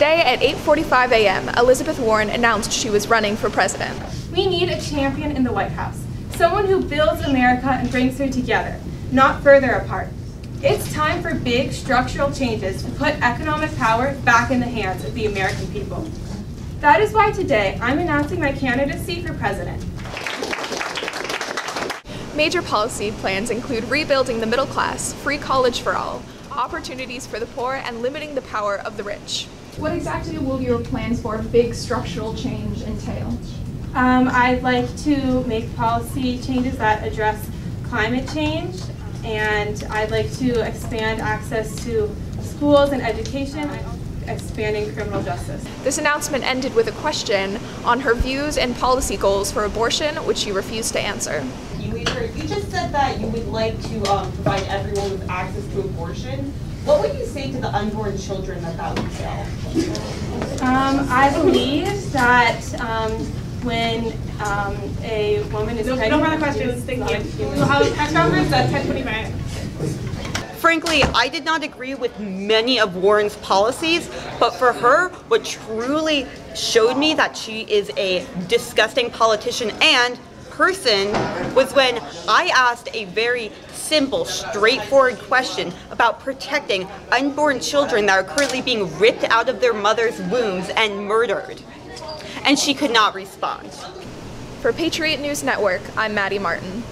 Today at 8:45 a.m., Elizabeth Warren announced she was running for president. We need a champion in the White House, someone who builds America and brings her together, not further apart. It's time for big structural changes to put economic power back in the hands of the American people. That is why today I'm announcing my candidacy for president. Major policy plans include rebuilding the middle class, free college for all, opportunities for the poor, and limiting the power of the rich. What exactly will your plans for big structural change entail? Um, I'd like to make policy changes that address climate change, and I'd like to expand access to schools and education, expanding criminal justice. This announcement ended with a question on her views and policy goals for abortion, which she refused to answer. You, you just said that you would like to um, provide everyone with access to abortion. What would you say to the unborn children that that would kill? Um, I believe that um, when um, a woman is no, pregnant... No further questions, thank you. We will have a press conference at 1025. Frankly, I did not agree with many of Warren's policies, but for her, what truly showed me that she is a disgusting politician and person was when I asked a very simple, straightforward question about protecting unborn children that are currently being ripped out of their mother's wombs and murdered. And she could not respond. For Patriot News Network, I'm Maddie Martin.